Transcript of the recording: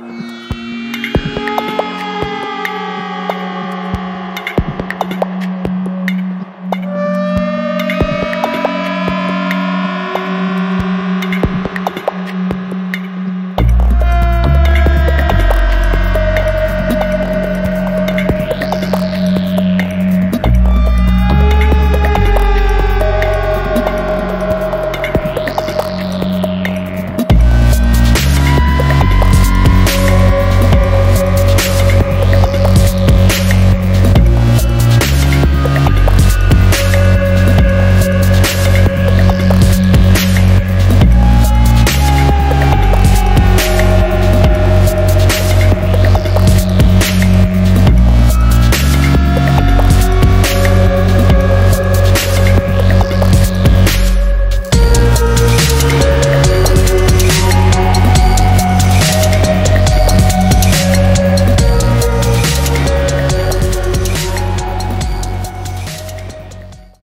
Bye.